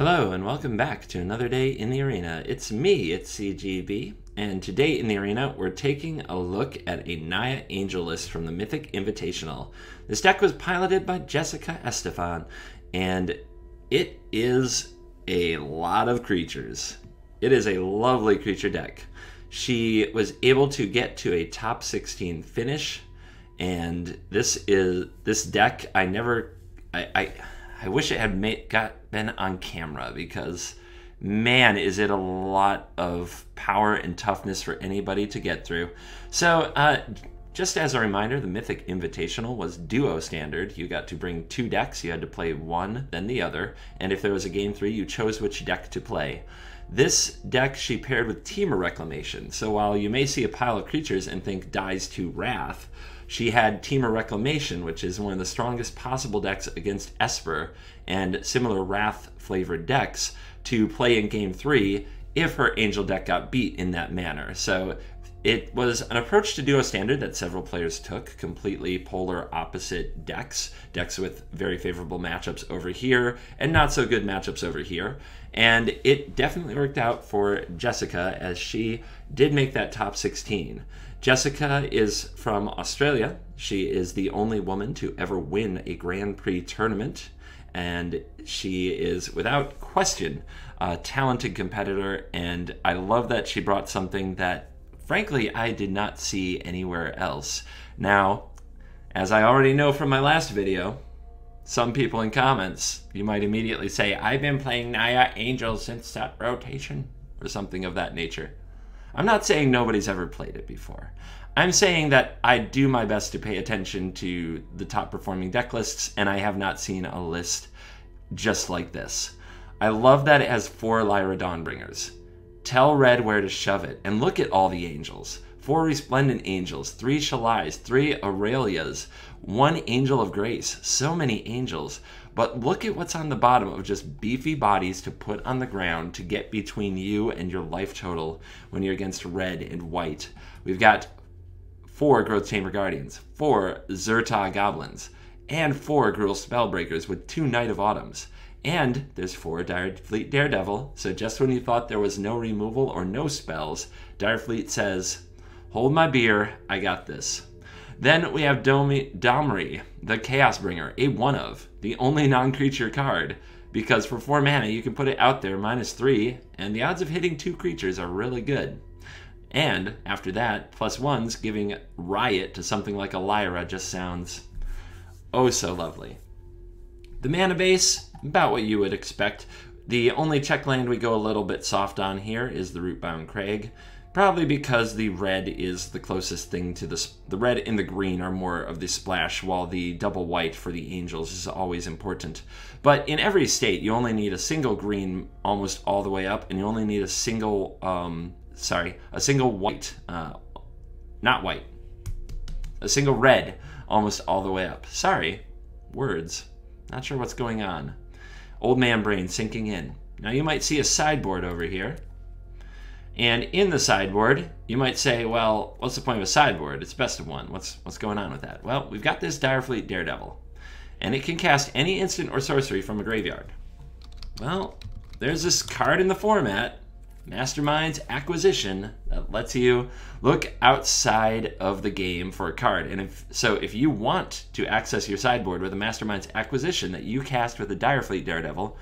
Hello and welcome back to another day in the arena. It's me, it's CGB, and today in the arena we're taking a look at a Naya Angel list from the Mythic Invitational. This deck was piloted by Jessica Estephan, and it is a lot of creatures. It is a lovely creature deck. She was able to get to a top 16 finish, and this is this deck I never I, I I wish it had made, got been on camera because man, is it a lot of power and toughness for anybody to get through. So, uh, just as a reminder, the Mythic Invitational was duo standard. You got to bring two decks, you had to play one, then the other, and if there was a game three, you chose which deck to play. This deck she paired with Temur Reclamation, so while you may see a pile of creatures and think dies to Wrath, she had Temur Reclamation, which is one of the strongest possible decks against Esper and similar Wrath flavored decks to play in game three if her Angel deck got beat in that manner. So it was an approach to duo standard that several players took, completely polar opposite decks, decks with very favorable matchups over here and not so good matchups over here. And it definitely worked out for Jessica as she did make that top 16. Jessica is from Australia. She is the only woman to ever win a Grand Prix tournament, and she is, without question, a talented competitor. And I love that she brought something that, frankly, I did not see anywhere else. Now, as I already know from my last video, some people in comments, you might immediately say, I've been playing Naya Angel since that rotation, or something of that nature. I'm not saying nobody's ever played it before. I'm saying that I do my best to pay attention to the top performing deck lists, and I have not seen a list just like this. I love that it has four Lyra Dawnbringers. Tell Red where to shove it, and look at all the angels. Four Resplendent Angels, three Shalais, three Aurelias, one Angel of Grace. So many angels. But look at what's on the bottom of just beefy bodies to put on the ground to get between you and your life total when you're against red and white. We've got four Growth Chamber Guardians, four Zhur-Taa Goblins, and four Gruul Spellbreakers with two Knight of Autumns. And there's four Direfleet Daredevil, so just when you thought there was no removal or no spells, Direfleet says, Hold my beer, I got this. Then we have Domi- Domri, the Chaos Bringer, a one of, the only non creature card. Because for 4 mana, you can put it out there minus 3, and the odds of hitting two creatures are really good. And after that, plus ones giving Riot to something like a Lyra just sounds oh so lovely. The mana base, about what you would expect. The only check land we go a little bit soft on here is the Rootbound Crag. Probably because the red is the closest thing to the the red and the green are more of the splash, while the double white for the angels is always important. But in every state, you only need a single green almost all the way up, and you only need a single, um, sorry, a single white, uh, not white, a single red almost all the way up. Sorry, words. Not sure what's going on. Old man brain sinking in. Now you might see a sideboard over here. And in the sideboard, you might say, well, what's the point of a sideboard? It's best of one. What's, what's going on with that? Well, we've got this Direfleet Daredevil, and it can cast any instant or sorcery from a graveyard. Well, there's this card in the format, Mastermind's Acquisition, that lets you look outside of the game for a card. And if so, if you want to access your sideboard with a Mastermind's Acquisition that you cast with a Direfleet Daredevil,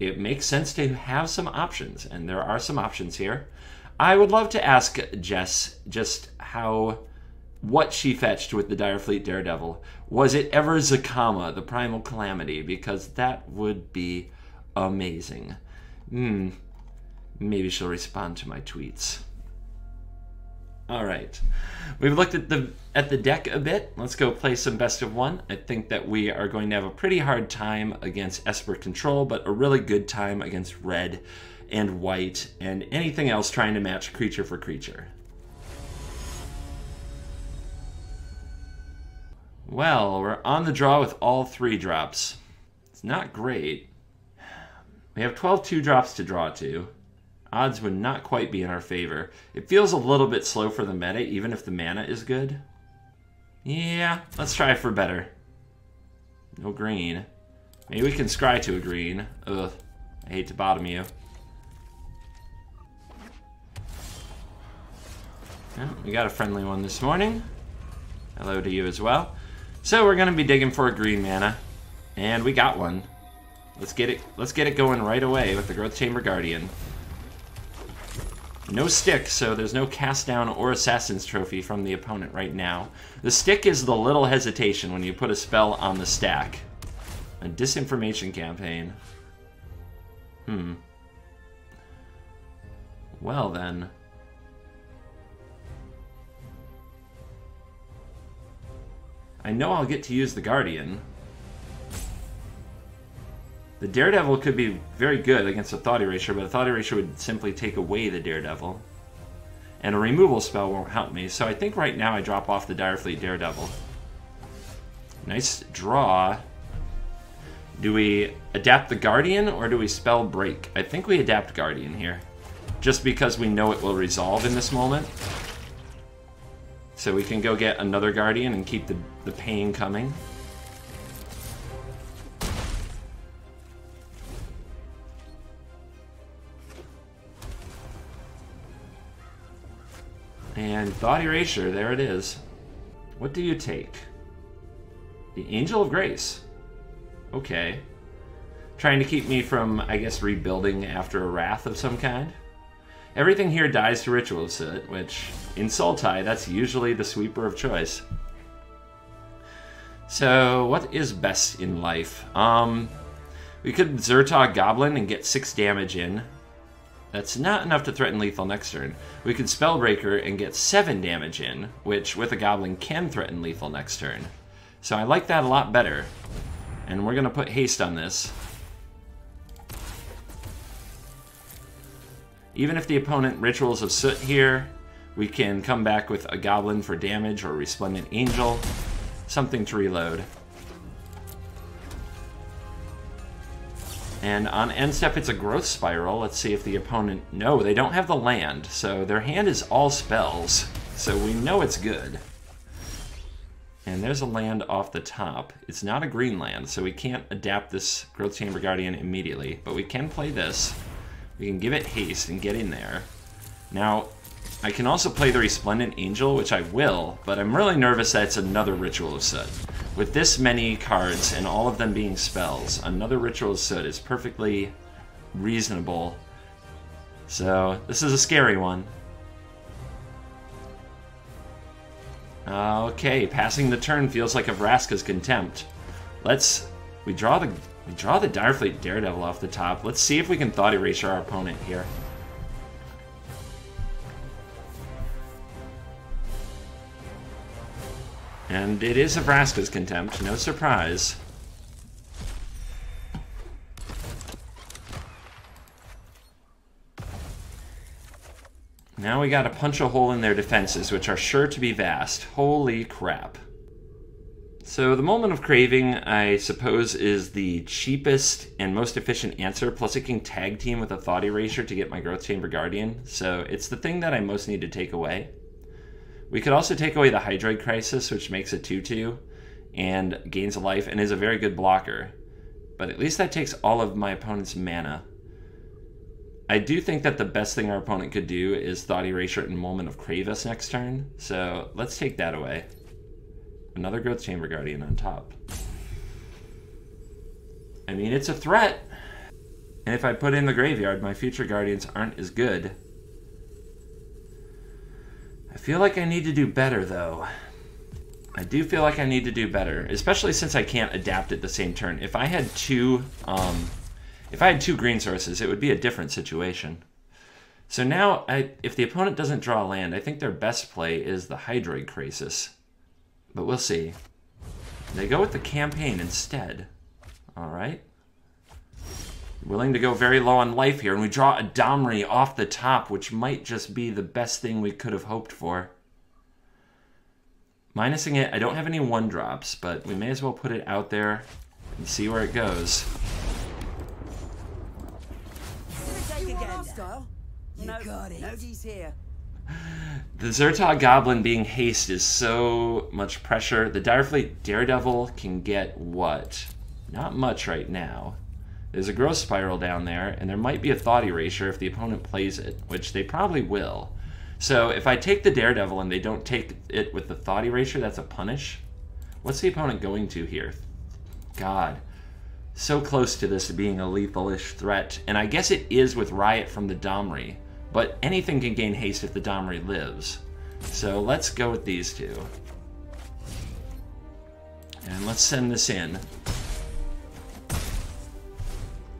it makes sense to have some options, and there are some options here. I would love to ask Jess just how what she fetched with the Direfleet Daredevil. Was it ever Zacama, the Primal Calamity? Because that would be amazing. Hmm. Maybe she'll respond to my tweets. All right. We've looked at the at the deck a bit. Let's go play some best of one. I think that we are going to have a pretty hard time against Esper Control, but a really good time against red and white and anything else trying to match creature for creature. Well, we're on the draw with all three drops. It's not great. We have 12 two drops to draw to odds would not quite be in our favor. It feels a little bit slow for the meta, even if the mana is good. Yeah, let's try for better. No green. Maybe we can scry to a green. Ugh. I hate to bottom you. Yeah, we got a friendly one this morning. Hello to you as well. So we're gonna be digging for a green mana. And we got one. Let's get it let's get it going right away with the Growth Chamber Guardian. No stick, so there's no cast down or assassin's trophy from the opponent right now. The stick is the little hesitation when you put a spell on the stack. A disinformation campaign. Hmm. Well then. I know I'll get to use the Guardian. The Daredevil could be very good against a Thought Erasure, but a Thought Erasure would simply take away the Daredevil. And a removal spell won't help me, so I think right now I drop off the Direfleet Daredevil. Nice draw. Do we adapt the Guardian, or do we spell Break? I think we adapt Guardian here. Just because we know it will resolve in this moment. So we can go get another Guardian and keep the, the pain coming. And Thought Erasure, there it is. What do you take? The Angel of Grace. Okay. Trying to keep me from, I guess, rebuilding after a Wrath of some kind. Everything here dies to Ritual of uh, Soot, which, in Sultai, that's usually the sweeper of choice. So, what is best in life? Um, we could Zhur-Taa Goblin and get 6 damage in. That's not enough to threaten lethal next turn. We could Spellbreaker and get 7 damage in, which with a Goblin can threaten lethal next turn. So I like that a lot better. And we're going to put haste on this. Even if the opponent Rituals of Soot here, we can come back with a Goblin for damage or Resplendent Angel. Something to reload. And on end step, it's a growth spiral. Let's see if the opponent... No, they don't have the land, so their hand is all spells. So we know it's good. And there's a land off the top. It's not a green land, so we can't adapt this Growth Chamber Guardian immediately. But we can play this. We can give it haste and get in there. Now, I can also play the Resplendent Angel, which I will, but I'm really nervous that it's another Ritual of Soot. With this many cards and all of them being spells, another Ritual of Soot is perfectly reasonable. So, this is a scary one. Okay, passing the turn feels like a Vraska's Contempt. Let's... We draw the we draw the Direfleet Daredevil off the top. Let's see if we can Thought Erase our opponent here. And it is a Vraska's Contempt, no surprise. Now we gotta punch a hole in their defenses, which are sure to be vast. Holy crap. So the Moment of Craving, I suppose, is the cheapest and most efficient answer, plus it can tag team with a Thought Erasure to get my Growth Chamber Guardian, so it's the thing that I most need to take away. We could also take away the Hydroid Krasis, which makes a 2-2 and gains a life and is a very good blocker. But at least that takes all of my opponent's mana. I do think that the best thing our opponent could do is Thought Erasure and Moment of Crave us next turn, so let's take that away. Another Growth Chamber Guardian on top. I mean, it's a threat. And if I put in the graveyard, my future Guardians aren't as good. I feel like I need to do better, though. I do feel like I need to do better, especially since I can't adapt at the same turn. If I had two, um, if I had two green sources, it would be a different situation. So now, I, if the opponent doesn't draw land, I think their best play is the Hydroid Krasis. But we'll see. They go with the campaign instead. Alright. Willing to go very low on life here, and we draw a Domri off the top, which might just be the best thing we could have hoped for. Minusing it, I don't have any one drops, but we may as well put it out there and see where it goes. It. The Zhur-Taa Goblin being haste is so much pressure. The Direfleet Daredevil can get what? Not much right now. There's a growth spiral down there, and there might be a thought erasure if the opponent plays it, which they probably will. So if I take the Daredevil and they don't take it with the thought erasure, that's a punish. What's the opponent going to here? God. So close to this being a lethal-ish threat. And I guess it is with Riot from the Domri. But anything can gain haste if the Domri lives. So let's go with these two. And let's send this in.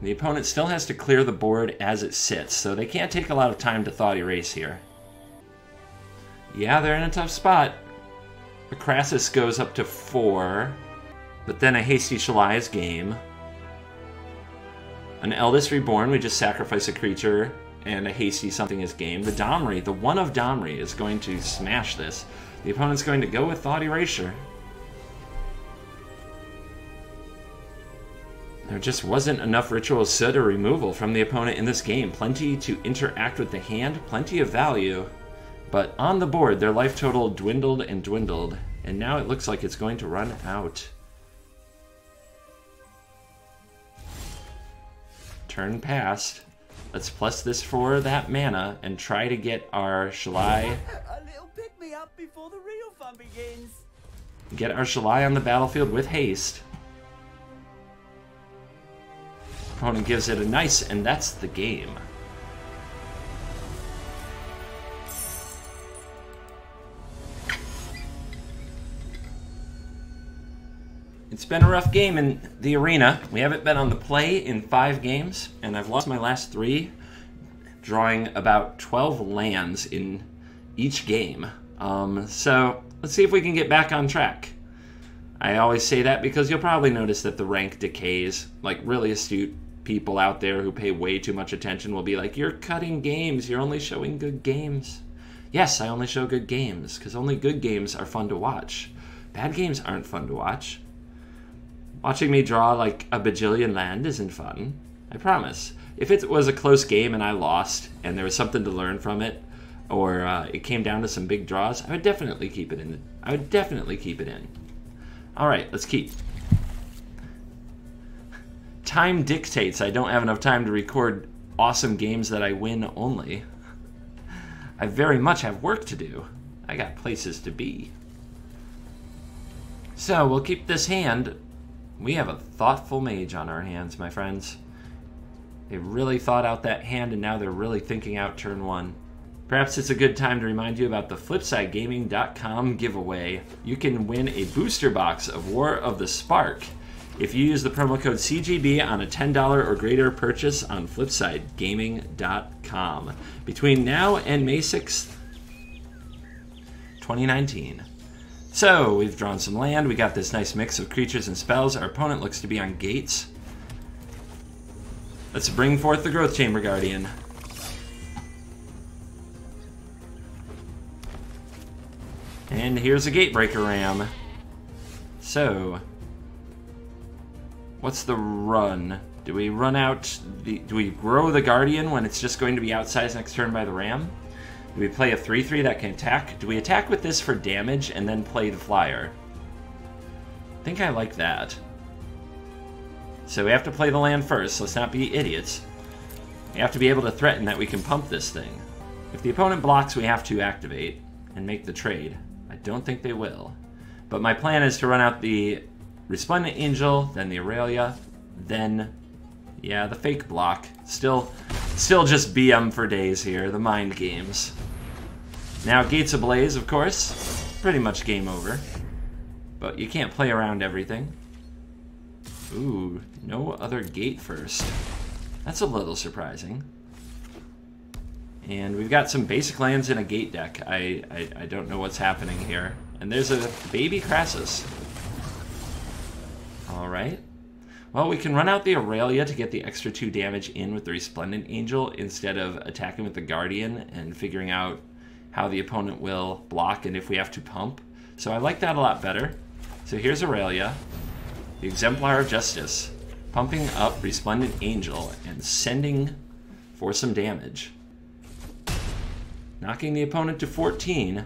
The opponent still has to clear the board as it sits, so they can't take a lot of time to thought erase here. Yeah, they're in a tough spot. The Krasis goes up to four, but then a Hasty Shalai game. An Eldest Reborn, we just sacrifice a creature, and a Hasty something is game. The Domri, the one of Domri, is going to smash this. The opponent's going to go with Thought Erasure. There just wasn't enough Ritual or removal from the opponent in this game. Plenty to interact with the hand, plenty of value. But on the board, their life total dwindled and dwindled, and now it looks like it's going to run out. Turn past. Let's plus this for that mana and try to get our Shalai. A little pick me up before the real fun begins. Get our Shalai on the battlefield with haste. Opponent gives it a nice, and that's the game. It's been a rough game in the arena. We haven't been on the play in five games, and I've lost my last three, drawing about 12 lands in each game. Um, so let's see if we can get back on track. I always say that because you'll probably notice that the rank decays. Like really astute people out there who pay way too much attention will be like, You're cutting games, you're only showing good games. Yes, I only show good games, because only good games are fun to watch. Bad games aren't fun to watch. Watching me draw like a bajillion land isn't fun. I promise. If it was a close game and I lost, and there was something to learn from it, or uh, it came down to some big draws, I would definitely keep it in. I would definitely keep it in. All right, let's keep time dictates I don't have enough time to record awesome games that I win only. I very much have work to do. I got places to be. So we'll keep this hand. We have a thoughtful mage on our hands, my friends. They really thought out that hand and now they're really thinking out turn one. Perhaps it's a good time to remind you about the FlipsideGaming.com giveaway. You can win a booster box of War of the Spark if you use the promo code CGB on a $10 or greater purchase on FlipsideGaming.com between now and May 6th, 2019. So, we've drawn some land. We got this nice mix of creatures and spells. Our opponent looks to be on gates. Let's bring forth the Growth Chamber Guardian. And here's a Gatebreaker Ram. So, What's the run? Do we run out? The, do we grow the Guardian when it's just going to be outsized next turn by the Ram? Do we play a 3-3 that can attack? Do we attack with this for damage and then play the Flyer? I think I like that. So we have to play the land first, let's not be idiots. We have to be able to threaten that we can pump this thing. If the opponent blocks, we have to activate and make the trade. I don't think they will. But my plan is to run out the Resplendent Angel, then the Aurelia, then, yeah, the fake block. Still, still just BM for days here, the mind games. Now, Gates Ablaze, of course, pretty much game over. But you can't play around everything. Ooh, no other gate first. That's a little surprising. And we've got some basic lands in a gate deck. I, I, I don't know what's happening here. And there's a baby Krasis. Alright. Well, we can run out the Aurelia to get the extra 2 damage in with the Resplendent Angel instead of attacking with the Guardian and figuring out how the opponent will block and if we have to pump. So I like that a lot better. So here's Aurelia, the Exemplar of Justice, pumping up Resplendent Angel and sending for some damage. Knocking the opponent to 14.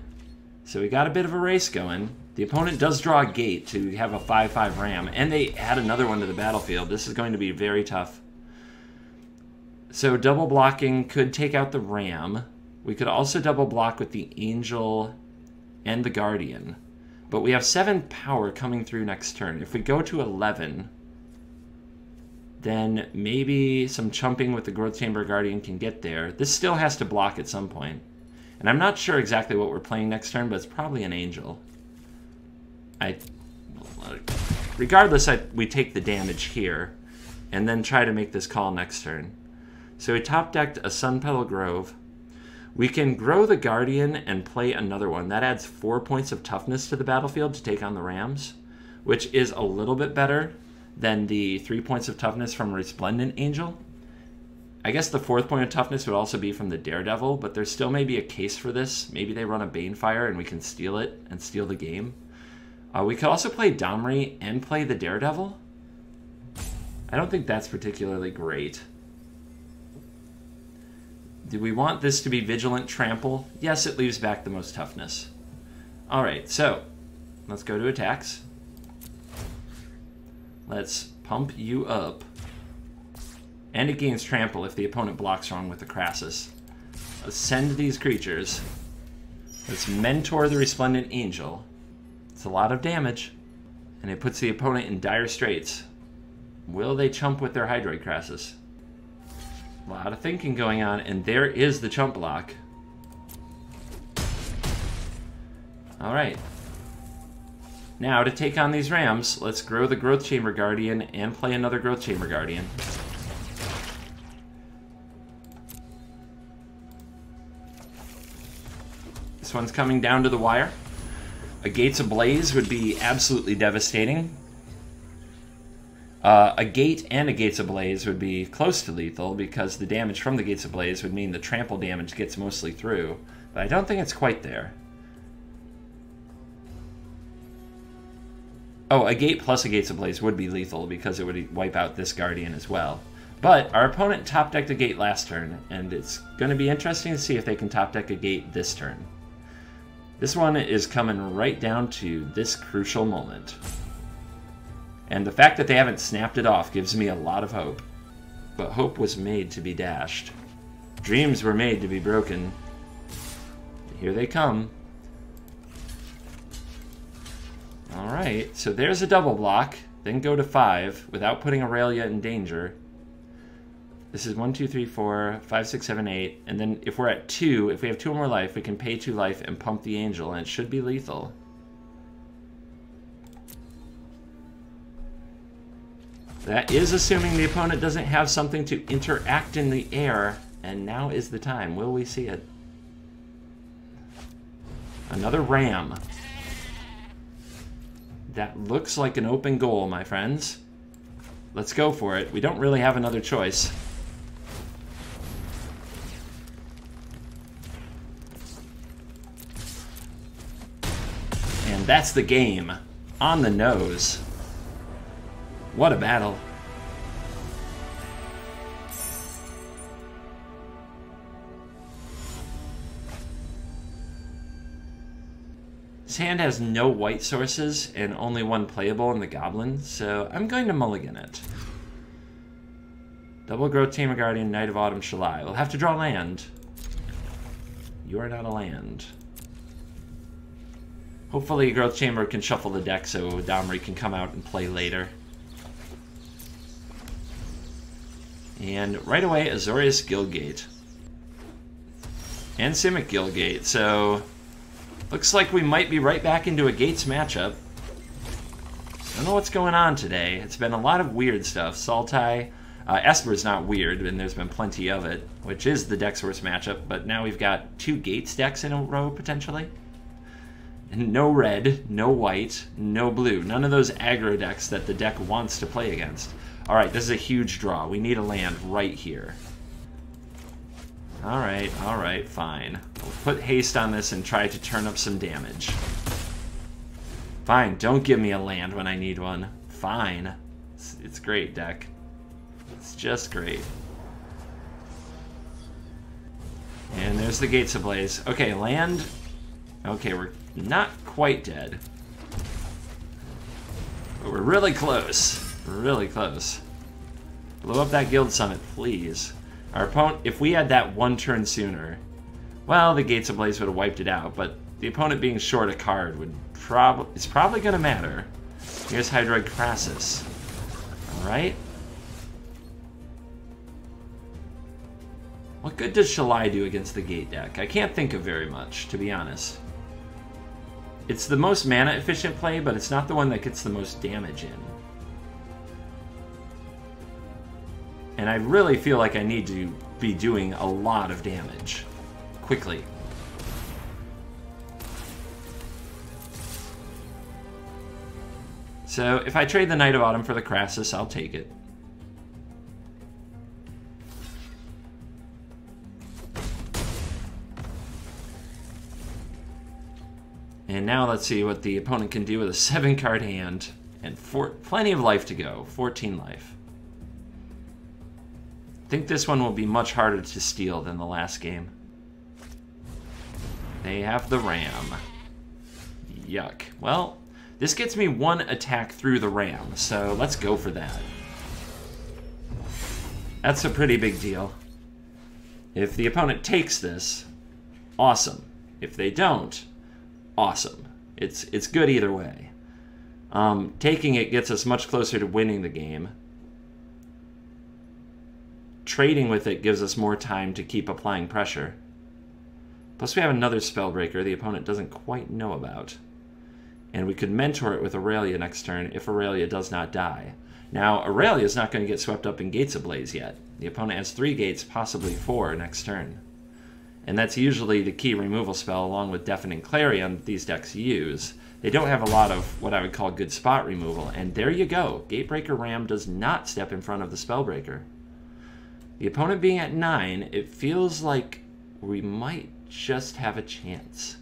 So we got a bit of a race going. The opponent does draw a gate to have a 5-5 ram, and they add another one to the battlefield. This is going to be very tough. So double blocking could take out the ram. We could also double block with the angel and the guardian. But we have 7 power coming through next turn. If we go to 11, then maybe some chumping with the growth chamber guardian can get there. This still has to block at some point. And I'm not sure exactly what we're playing next turn, but it's probably an angel. I, regardless, I, we take the damage here, and then try to make this call next turn. So we top decked a Sunpetal Grove. We can grow the Guardian and play another one. That adds four points of toughness to the battlefield to take on the Rams, which is a little bit better than the three points of toughness from Resplendent Angel. I guess the fourth point of toughness would also be from the Daredevil, but there still may be a case for this. Maybe they run a Banefire and we can steal it and steal the game. Uh, we could also play Domri and play the Daredevil. I don't think that's particularly great. Do we want this to be Vigilant Trample? Yes, it leaves back the most toughness. Alright, so let's go to attacks. Let's pump you up. And it gains Trample if the opponent blocks wrong with the Krasis. Ascend these creatures. Let's Mentor the Resplendent Angel. It's a lot of damage. And it puts the opponent in dire straits. Will they chump with their Hydroid Krasis? A lot of thinking going on, and there is the chump block. Alright. Now, to take on these Rams, let's grow the Growth Chamber Guardian and play another Growth Chamber Guardian. This one's coming down to the wire. A Gates Ablaze would be absolutely devastating. Uh, a Gate and a Gates Ablaze would be close to lethal because the damage from the Gates Ablaze would mean the trample damage gets mostly through. But I don't think it's quite there. Oh, a gate plus a Gates Ablaze would be lethal because it would wipe out this Guardian as well. But our opponent top decked a gate last turn, and it's going to be interesting to see if they can top deck a gate this turn. This one is coming right down to this crucial moment. And the fact that they haven't snapped it off gives me a lot of hope. But hope was made to be dashed. Dreams were made to be broken. Here they come. Alright, so there's a double block. Then go to 5 without putting Aurelia in danger. This is 1, 2, 3, 4, 5, 6, 7, 8. And then if we're at 2, if we have 2 more life, we can pay 2 life and pump the Angel, and it should be lethal. That is assuming the opponent doesn't have something to interact in the air, and now is the time. Will we see it? Another ram. That looks like an open goal, my friends. Let's go for it. We don't really have another choice. That's the game. On the nose. What a battle. His hand has no white sources and only one playable in the Goblin, so I'm going to mulligan it. Double Growth Chamber Guardian, Knight of Autumn Shalai. We'll have to draw land. You are not a land. Hopefully Growth Chamber can shuffle the deck so Domri can come out and play later. And right away, Azorius Guildgate. And Simic Guildgate, so looks like we might be right back into a Gates matchup. I don't know what's going on today. It's been a lot of weird stuff. Sultai, uh, Esper's not weird, and there's been plenty of it, which is the deck's worst matchup, but now we've got two Gates decks in a row, potentially. No red, no white, no blue. None of those aggro decks that the deck wants to play against. Alright, this is a huge draw. We need a land right here. Alright, alright, fine. We'll put haste on this and try to turn up some damage. Fine, don't give me a land when I need one. Fine. It's, it's great, deck. It's just great. And there's the Gates Ablaze. Okay, land. Okay, we're not quite dead. But we're really close. Really close. Blow up that guild summit, please. Our opponent, if we had that one turn sooner, well, the Gates Ablaze would have wiped it out, but the opponent being short a card would probably, it's probably going to matter. Here's Hydroid Krasis. Alright. What good does Shalai do against the Gate deck? I can't think of very much, to be honest. It's the most mana efficient play, but it's not the one that gets the most damage in. And I really feel like I need to be doing a lot of damage. Quickly. So if I trade the Knight of Autumn for the Krasis, I'll take it. And now let's see what the opponent can do with a seven card hand and four, plenty of life to go, 14 life. I think this one will be much harder to steal than the last game. They have the ram. Yuck. Well, this gets me one attack through the ram, so let's go for that. That's a pretty big deal. If the opponent takes this, awesome. If they don't, awesome. It's it's good either way. Um, taking it gets us much closer to winning the game. Trading with it gives us more time to keep applying pressure. Plus we have another Spellbreaker the opponent doesn't quite know about. And we could mentor it with Aurelia next turn if Aurelia does not die. Now, Aurelia is not going to get swept up in Gates Ablaze yet. The opponent has three gates, possibly four, next turn and that's usually the key removal spell along with Deafening Clarion these decks use. They don't have a lot of what I would call good spot removal, and there you go. Gatebreaker Ram does not step in front of the Spellbreaker. The opponent being at 9, it feels like we might just have a chance.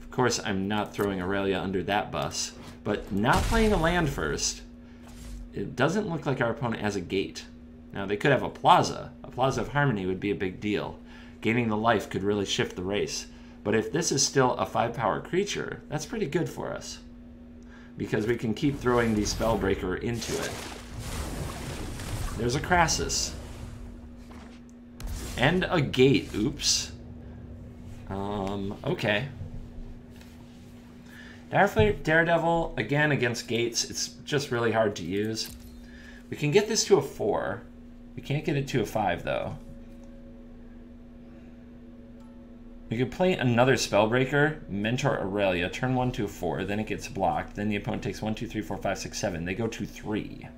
Of course, I'm not throwing Aurelia under that bus, but not playing a land first, it doesn't look like our opponent has a gate. Now, they could have a plaza. A plaza of harmony would be a big deal gaining the life could really shift the race. But if this is still a 5 power creature, that's pretty good for us. Because we can keep throwing the Spellbreaker into it. There's a Krasis. And a gate. Oops. Um, okay. Daredevil, again, against gates, it's just really hard to use. We can get this to a 4. We can't get it to a 5, though. We could play another Spellbreaker, Mentor Aurelia, turn 1 to 4, then it gets blocked. Then the opponent takes 1, 2, 3, 4, 5, 6, 7. They go to 3.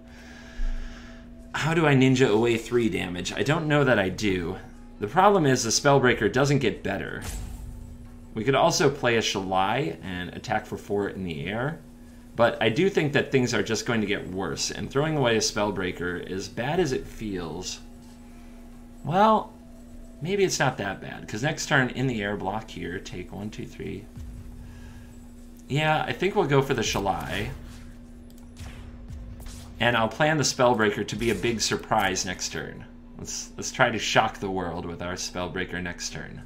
How do I ninja away 3 damage? I don't know that I do. The problem is the Spellbreaker doesn't get better. We could also play a Shalai and attack for 4 in the air. But I do think that things are just going to get worse, and throwing away a Spellbreaker, as bad as it feels... Well, Maybe it's not that bad, because next turn in the air block here, take one, two, three. Yeah, I think we'll go for the Shalai. And I'll plan the Spellbreaker to be a big surprise next turn. Let's, let's try to shock the world with our Spellbreaker next turn.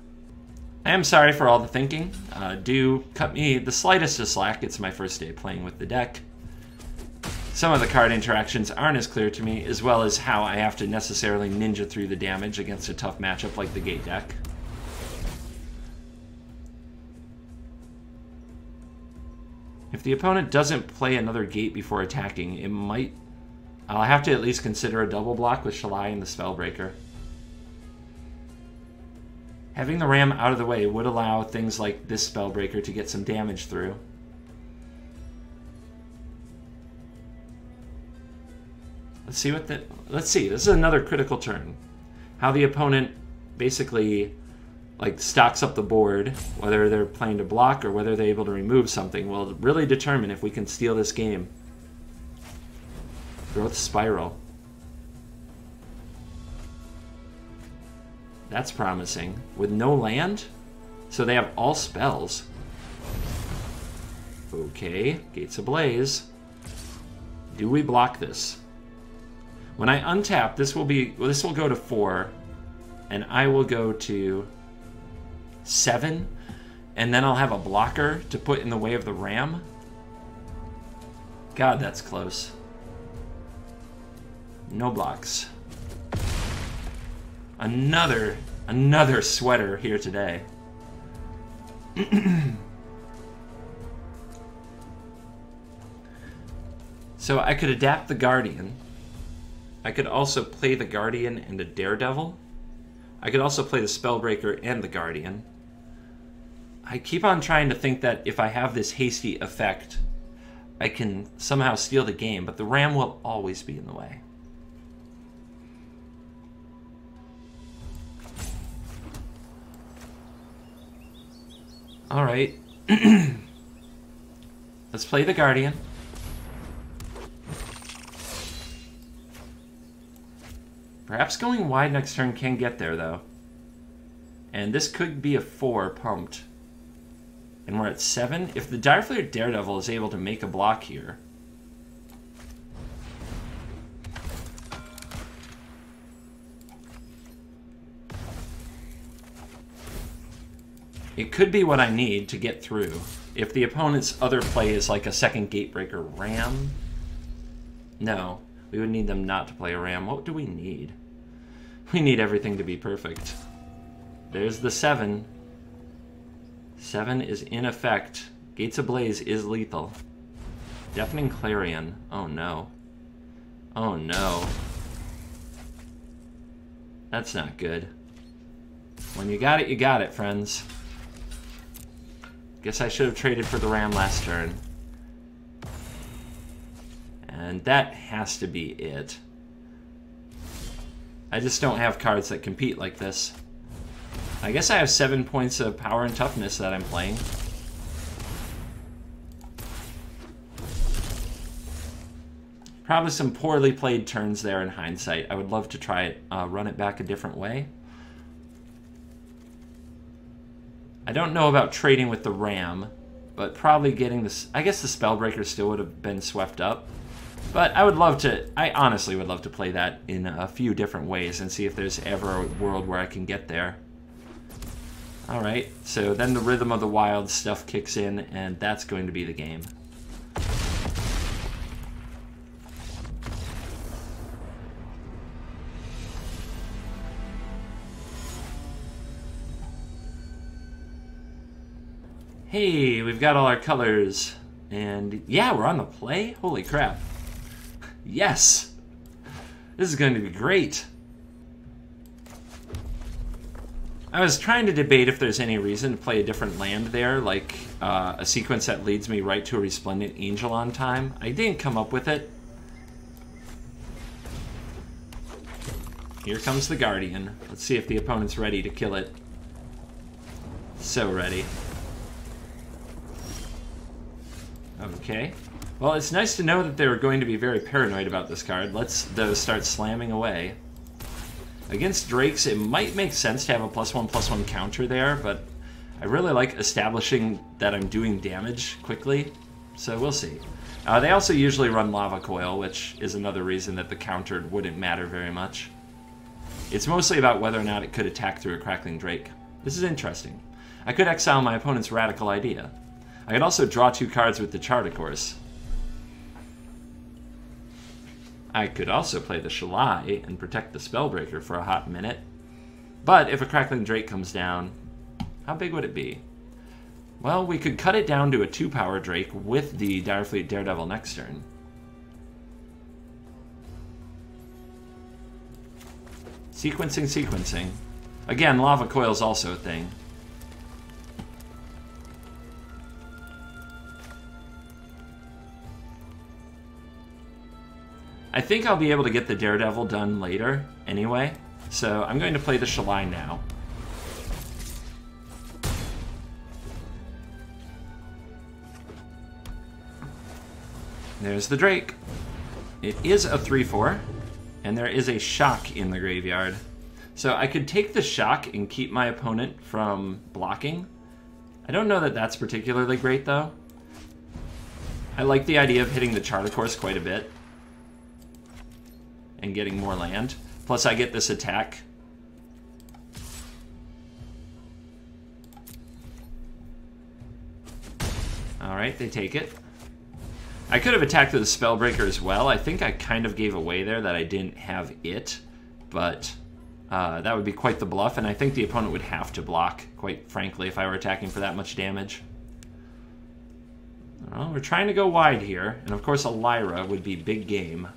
I am sorry for all the thinking. Uh, do cut me the slightest of slack. It's my first day playing with the deck. Some of the card interactions aren't as clear to me, as well as how I have to necessarily ninja through the damage against a tough matchup like the Gate deck. If the opponent doesn't play another Gate before attacking, it might... I'll have to at least consider a double block with Shalai and the Spellbreaker. Having the Ram out of the way would allow things like this Spellbreaker to get some damage through. Let's see what the let's see. This is another critical turn. How the opponent basically like stocks up the board, whether they're playing to block or whether they're able to remove something, will really determine if we can steal this game. Growth spiral. That's promising. With no land? So they have all spells. Okay, Gates Ablaze. Do we block this? When I untap, this will be well, this will go to four, and I will go to seven, and then I'll have a blocker to put in the way of the ram. God, that's close. No blocks. Another, another sweater here today. so I could adapt the Guardian. I could also play the Guardian and the Daredevil. I could also play the Spellbreaker and the Guardian. I keep on trying to think that if I have this hasty effect, I can somehow steal the game, but the Ram will always be in the way. All right. Let's play the Guardian. Perhaps going wide next turn can get there, though. And this could be a 4 pumped. And we're at 7. If the Direfleet Daredevil is able to make a block here... It could be what I need to get through. If the opponent's other play is like a second Gatebreaker Ram... No. We would need them not to play a Ram. What do we need? We need everything to be perfect. There's the 7. 7 is in effect. Gates Ablaze is lethal. Deafening Clarion. Oh no. Oh no. That's not good. When you got it, you got it, friends. Guess I should have traded for the Ram last turn. And that has to be it. I just don't have cards that compete like this. I guess I have seven points of power and toughness that I'm playing. Probably some poorly played turns there in hindsight. I would love to try it, uh, run it back a different way. I don't know about trading with the Ram, but probably getting this... I guess the Spellbreaker still would have been swept up. But I would love to, I honestly would love to play that in a few different ways and see if there's ever a world where I can get there. Alright, so then the Rhythm of the Wild stuff kicks in, and that's going to be the game. Hey, we've got all our colors. And yeah, we're on the play? Holy crap. Yes! This is going to be great. I was trying to debate if there's any reason to play a different land there, like uh, a sequence that leads me right to a Resplendent Angel on time. I didn't come up with it. Here comes the Guardian. Let's see if the opponent's ready to kill it. So ready. Okay. Well, it's nice to know that they were going to be very paranoid about this card. Let's, though, start slamming away. Against Drakes, it might make sense to have a plus one, plus one counter there, but I really like establishing that I'm doing damage quickly, so we'll see. Uh, they also usually run Lava Coil, which is another reason that the counter wouldn't matter very much. It's mostly about whether or not it could attack through a Crackling Drake. This is interesting. I could exile my opponent's Radical Idea. I could also draw two cards with the chart, of course. I could also play the Shalai and protect the Spellbreaker for a hot minute. But if a Crackling Drake comes down, how big would it be? Well, we could cut it down to a 2-power Drake with the Direfleet Daredevil next turn. Sequencing, sequencing. Again, Lava Coil is also a thing. I think I'll be able to get the Daredevil done later anyway, so I'm going to play the Shalai now. There's the Drake. It is a 3-4, and there is a Shock in the graveyard. So I could take the Shock and keep my opponent from blocking. I don't know that that's particularly great, though. I like the idea of hitting the Chart, of course, quite a bit and getting more land. Plus I get this attack. Alright, they take it. I could have attacked with a Spellbreaker as well. I think I kind of gave away there that I didn't have it, but Uh, that would be quite the bluff, and I think the opponent would have to block, quite frankly, if I were attacking for that much damage. Well, we're trying to go wide here, and of course a Lyra would be big game.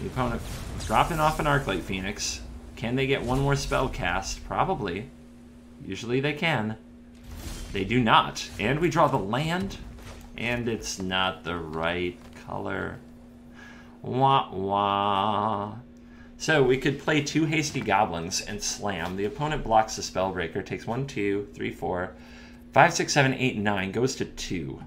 The opponent dropping off an Arclight Phoenix. Can they get one more spell cast? Probably. Usually they can. They do not. And we draw the land, and it's not the right color. Wah wah. So we could play two Hasty Goblins and slam. The opponent blocks the Spellbreaker, takes one, two, three, four, five, six, seven, eight, nine, goes to two.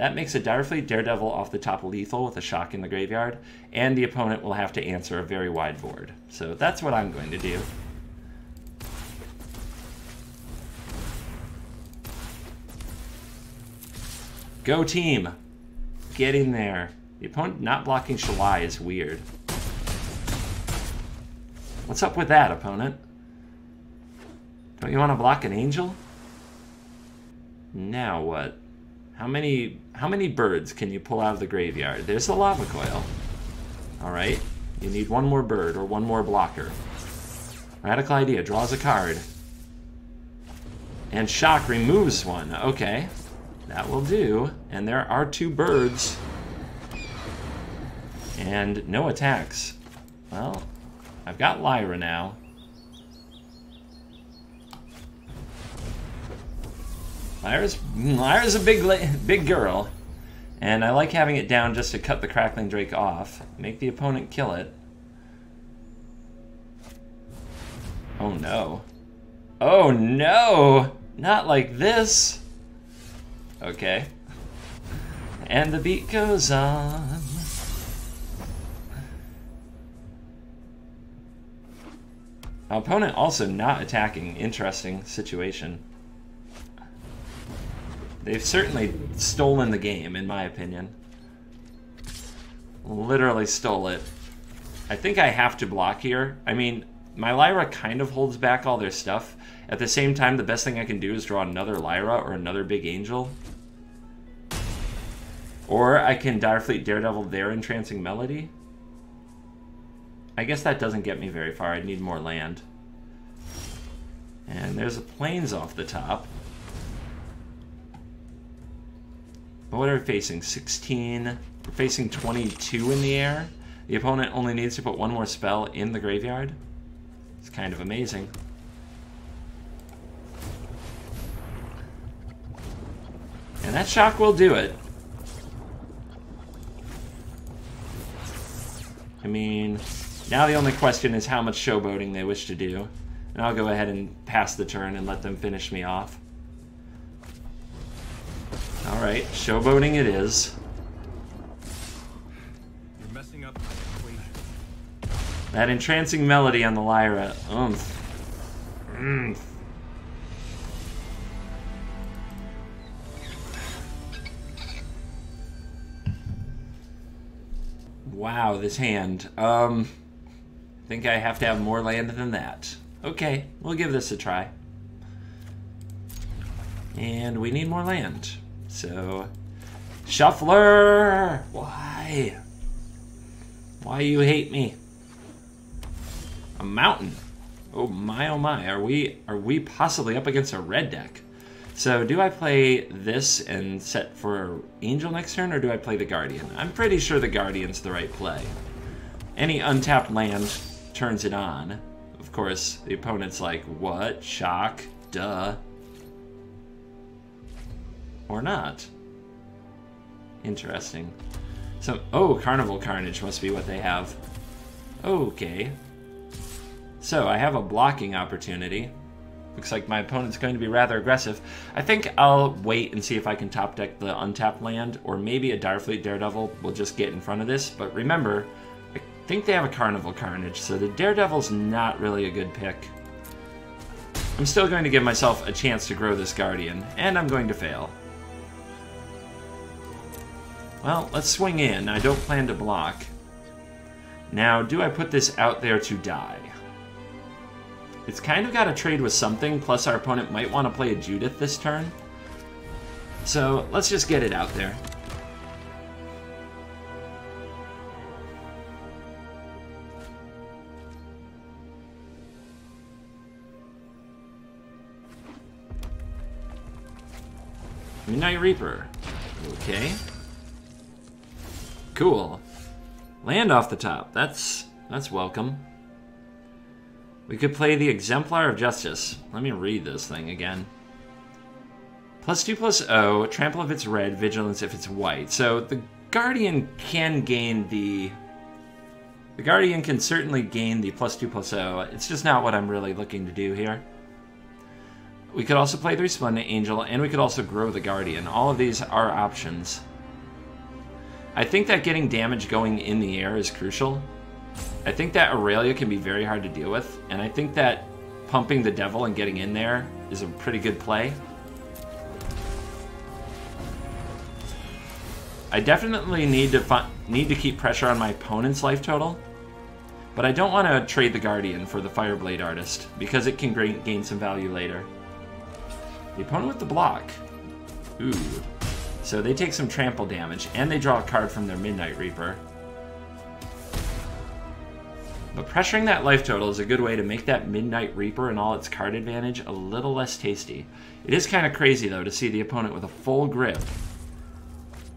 That makes a Direfleet Daredevil off the top lethal with a shock in the graveyard, and the opponent will have to answer a very wide board. So that's what I'm going to do. Go team! Get in there. The opponent not blocking Shalai is weird. What's up with that, opponent? Don't you want to block an angel? Now what? How many how many birds can you pull out of the graveyard? There's the lava coil. Alright. You need one more bird or one more blocker. Radical idea, draws a card. And shock removes one. Okay. That will do. And there are two birds. And no attacks. Well, I've got Lyra now. Lyra's, Lyra's a big, big girl. And I like having it down just to cut the Crackling Drake off. Make the opponent kill it. Oh no. Oh no! Not like this! Okay. And the beat goes on. opponent also not attacking. Interesting situation. They've certainly stolen the game, in my opinion. Literally stole it. I think I have to block here. I mean, my Lyra kind of holds back all their stuff. At the same time, the best thing I can do is draw another Lyra or another big angel. Or I can Direfleet Daredevil their Entrancing Melody. I guess that doesn't get me very far. I need more land. And there's a plains off the top. But what are we facing? 16. We're facing 22 in the air. The opponent only needs to put one more spell in the graveyard. It's kind of amazing. And that shock will do it. I mean, now the only question is how much showboating they wish to do. And I'll go ahead and pass the turn and let them finish me off. Alright, showboating it is. You're messing up That entrancing melody on the lyra. Oomph. Oomph. Wow, this hand. Um, I think I have to have more land than that. Okay, we'll give this a try. And we need more land. So, Shuffler! Why? Why you hate me? A mountain. Oh my oh my, are we are we possibly up against a red deck? So do I play this and set for Angel next turn, or do I play the Guardian? I'm pretty sure the Guardian's the right play. Any untapped land turns it on. Of course, the opponent's like, what? Shock? Duh. Or not. Interesting. So, oh, Carnival Carnage must be what they have. Okay. So, I have a blocking opportunity. Looks like my opponent's going to be rather aggressive. I think I'll wait and see if I can top deck the untapped land, or maybe a Direfleet Daredevil will just get in front of this. But remember, I think they have a Carnival Carnage, so the Daredevil's not really a good pick. I'm still going to give myself a chance to grow this Guardian, and I'm going to fail. Well, let's swing in. I don't plan to block. Now, do I put this out there to die? It's kind of got to trade with something, plus our opponent might want to play a Judith this turn. So, let's just get it out there. Midnight Reaper. Okay. Cool. Land off the top. That's that's welcome. We could play the Exemplar of Justice. Let me read this thing again. Plus 2 plus O, trample if it's red, vigilance if it's white. So the Guardian can gain the... The Guardian can certainly gain the plus 2 plus O. It's just not what I'm really looking to do here. We could also play the Resplendent Angel, and we could also grow the Guardian. All of these are options. I think that getting damage going in the air is crucial. I think that Aurelia can be very hard to deal with, and I think that pumping the Devil and getting in there is a pretty good play. I definitely need to need to keep pressure on my opponent's life total, but I don't want to trade the Guardian for the Fireblade Artist, because it can gain some value later. The opponent with the block. Ooh. So they take some trample damage, and they draw a card from their Midnight Reaper. But pressuring that life total is a good way to make that Midnight Reaper and all its card advantage a little less tasty. It is kind of crazy, though, to see the opponent with a full grip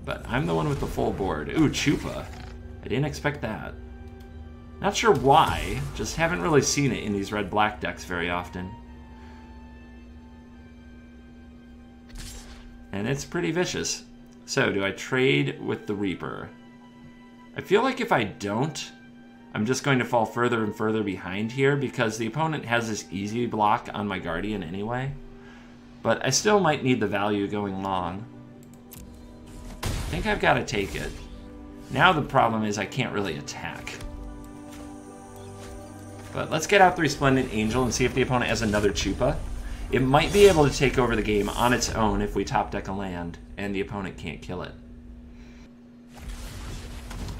but I'm the one with the full board. Ooh, Chupa. I didn't expect that. Not sure why, just haven't really seen it in these red-black decks very often. And it's pretty vicious. So, do I trade with the Reaper? I feel like if I don't, I'm just going to fall further and further behind here because the opponent has this easy block on my Guardian anyway. But I still might need the value going long I think I've got to take it. Now the problem is I can't really attack. But let's get out the Resplendent Angel and see if the opponent has another Chupa. It might be able to take over the game on its own if we top deck a land, and the opponent can't kill it.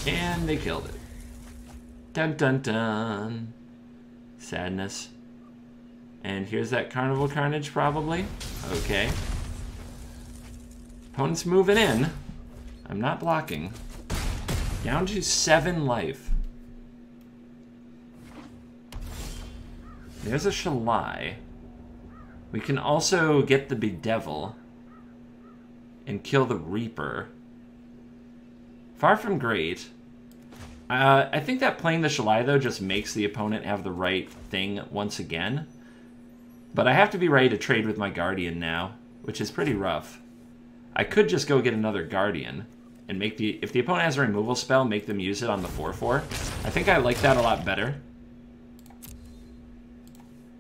And they killed it. Dun dun dun. Sadness. And here's that Carnival Carnage, probably. Okay. Opponent's moving in. I'm not blocking. Down to seven life. There's a Shalai. We can also get the Bedevil and kill the Reaper. Far from great. Uh, I think that playing the Shalai, though, just makes the opponent have the right thing once again. But I have to be ready to trade with my Guardian now, which is pretty rough. I could just go get another Guardian and make the... If the opponent has a removal spell, make them use it on the 4-4. I think I like that a lot better.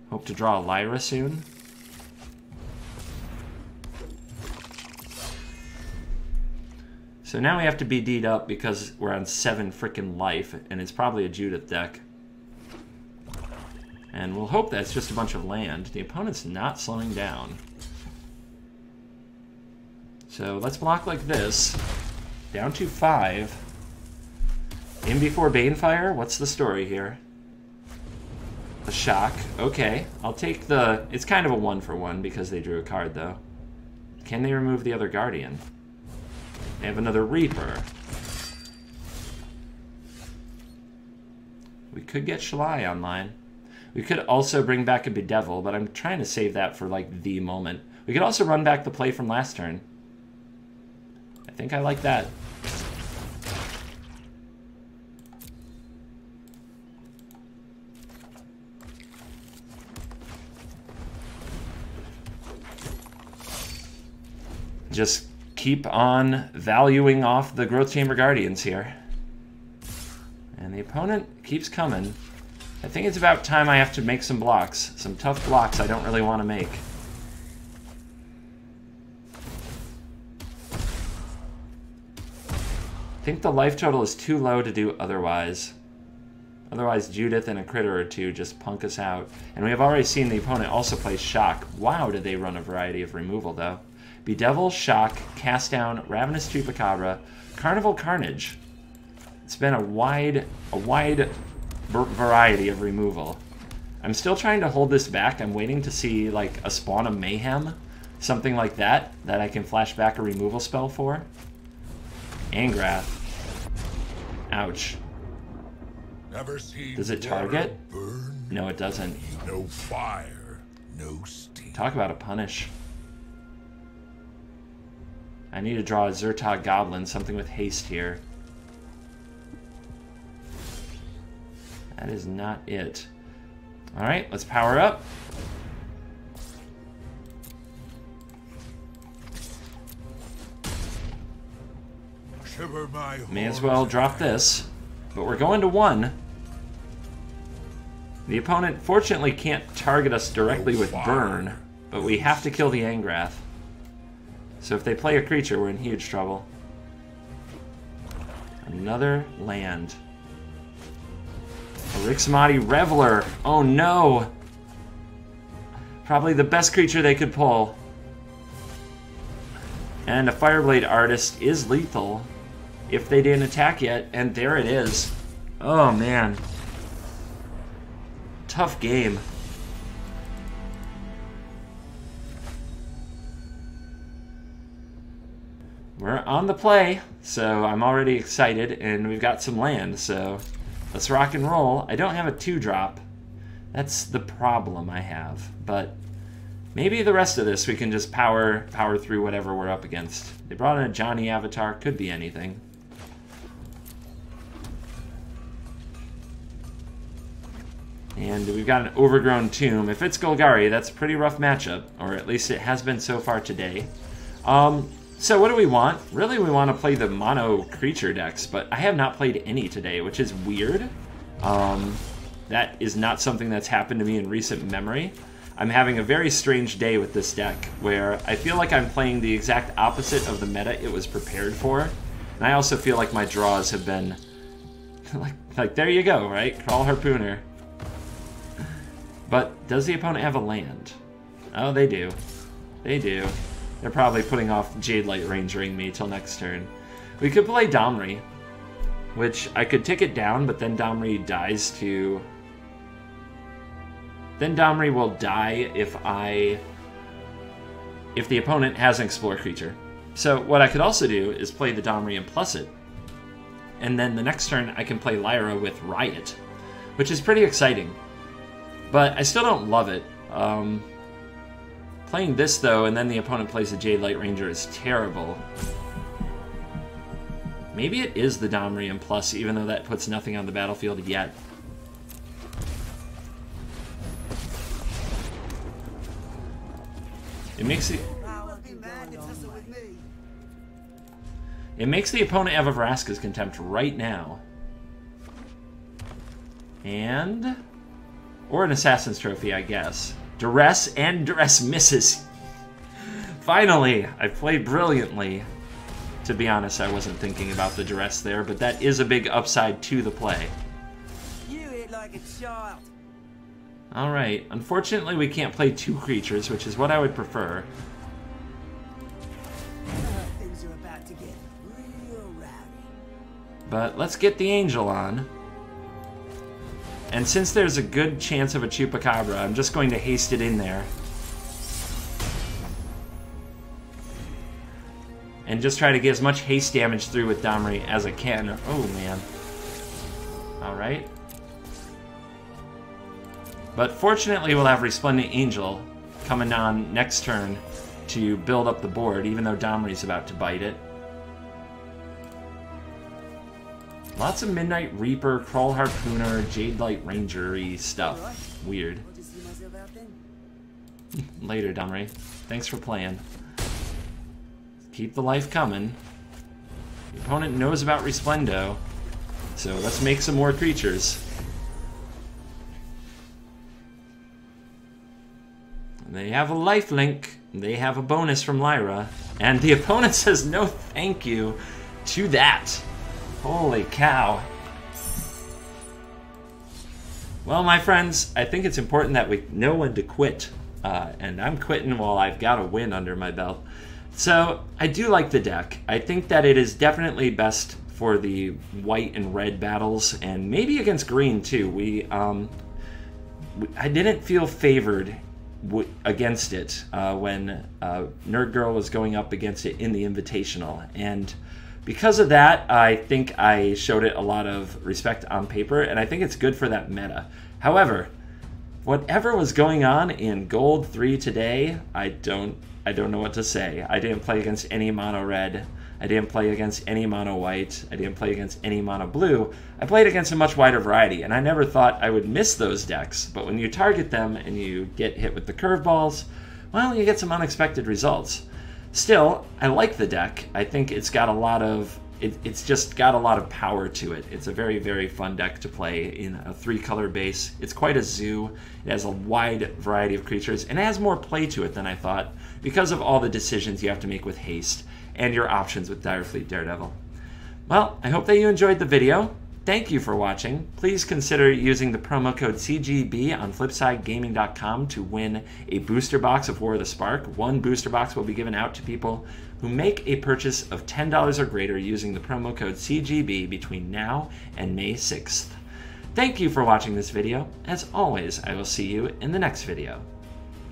Hope to draw a Lyra soon. So now we have to be D'd up because we're on 7 freaking life, and it's probably a Judith deck. And we'll hope that's just a bunch of land. The opponent's not slowing down. So let's block like this. Down to five. In before Banefire? What's the story here? A shock. Okay. I'll take the... It's kind of a one for one because they drew a card, though. Can they remove the other Guardian? They have another Reaper. We could get Shalai online. We could also bring back a Bedevil, but I'm trying to save that for, like, the moment. We could also run back the play from last turn. I think I like that. just keep on valuing off the Growth Chamber Guardians here. And the opponent keeps coming. I think it's about time I have to make some blocks. Some tough blocks I don't really want to make. I think the life total is too low to do otherwise. Otherwise, Judith and a critter or two just punk us out. And we have already seen the opponent also play Shock. Wow, did they run a variety of removal, though. Bedevil, Shock, Cast Down, Ravenous Chupacabra, Carnival Carnage. It's been a wide, a wide variety of removal. I'm still trying to hold this back. I'm waiting to see like a Spawn of Mayhem, something like that, that I can flash back a removal spell for. Angrath. Ouch. Does it target? No, it doesn't. No fire, no steam. Talk about a punish. I need to draw a Zhur-Taa Goblin, something with haste here. That is not it. Alright, let's power up. May as well drop this. But we're going to one. The opponent fortunately can't target us directly with burn, but we have to kill the Angrath. So if they play a creature, we're in huge trouble. Another land. Rix Maadi Reveler. Oh no! Probably the best creature they could pull. And a Fireblade Artist is lethal if they didn't attack yet, and there it is. Oh man. Tough game. We're on the play, so I'm already excited, and we've got some land, so let's rock and roll. I don't have a 2-drop. That's the problem I have, but maybe the rest of this we can just power power through whatever we're up against. They brought in a Johnny Avatar, could be anything. And we've got an overgrown tomb. If it's Golgari, that's a pretty rough matchup, or at least it has been so far today. Um, so what do we want? Really, we want to play the mono creature decks, but I have not played any today, which is weird. Um, that is not something that's happened to me in recent memory. I'm having a very strange day with this deck, where I feel like I'm playing the exact opposite of the meta it was prepared for. And I also feel like my draws have been... like, like, there you go, right? Kraul Harpooner. But does the opponent have a land? Oh, they do. They do. They're probably putting off Jadelight Rangering me till next turn. We could play Domri, which I could take it down, but then Domri dies to... Then Domri will die if I... If the opponent has an Explore creature. So what I could also do is play the Domri and plus it. And then the next turn I can play Lyra with Riot, which is pretty exciting. But I still don't love it. Um, playing this, though, and then the opponent plays a Jadelight Ranger is terrible. Maybe it is the Domrium Plus, even though that puts nothing on the battlefield yet. It makes it... It makes the opponent have a Vraska's Contempt right now. And... Or an Assassin's Trophy, I guess. Duress and Duress misses. Finally, I played brilliantly. To be honest, I wasn't thinking about the Duress there, but that is a big upside to the play. You hit like a child. Alright, unfortunately we can't play two creatures, which is what I would prefer. Things are about to get real rowdy. But let's get the Angel on. And since there's a good chance of a Chupacabra, I'm just going to haste it in there. And just try to get as much haste damage through with Domri as I can. Oh, man. Alright. But fortunately, we'll have Resplendent Angel coming on next turn to build up the board, even though Domri's about to bite it. Lots of Midnight Reaper, Kraul Harpooner, Jadelight Ranger stuff. Weird. Later, Domri. Thanks for playing. Keep the life coming. The opponent knows about Resplendo, so let's make some more creatures. They have a life link. They have a bonus from Lyra. And the opponent says no thank you to that. Holy cow. Well, my friends, I think it's important that we know when to quit. Uh, and I'm quitting while I've got a win under my belt. So, I do like the deck. I think that it is definitely best for the white and red battles, and maybe against green too. We, um, I didn't feel favored against it uh, when uh, Nerd Girl was going up against it in the Invitational, and because of that, I think I showed it a lot of respect on paper, and I think it's good for that meta. However, whatever was going on in Gold 3 today, I don't I don't know what to say. I didn't play against any mono red. I didn't play against any mono white. I didn't play against any mono blue. I played against a much wider variety, and I never thought I would miss those decks. But when you target them and you get hit with the curveballs, well, you get some unexpected results. Still, I like the deck. I think it's got a lot of it, it's just got a lot of power to it. It's a very, very fun deck to play in a three color base. It's quite a zoo. It has a wide variety of creatures and it has more play to it than I thought because of all the decisions you have to make with haste and your options with Direfleet Daredevil. Well, I hope that you enjoyed the video. Thank you for watching. Please consider using the promo code CGB on FlipsideGaming.com to win a booster box of War of the Spark. One booster box will be given out to people who make a purchase of $10 or greater using the promo code CGB between now and May 6th. Thank you for watching this video. As always, I will see you in the next video.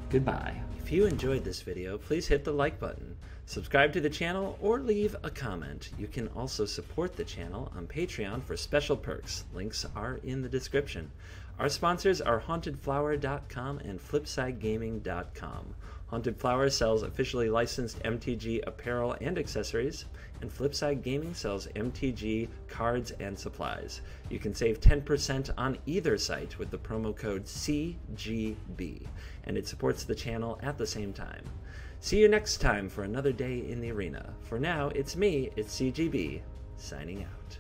Goodbye. If you enjoyed this video, please hit the like button, subscribe to the channel, or leave a comment. You can also support the channel on Patreon for special perks. Links are in the description. Our sponsors are HauntedFlower.com and FlipsideGaming.com. Haunted Flower sells officially licensed MTG apparel and accessories, and Flipside Gaming sells MTG cards and supplies. You can save 10% on either site with the promo code CGB, and it supports the channel at the same time. See you next time for another day in the arena. For now, it's me, it's CGB, signing out.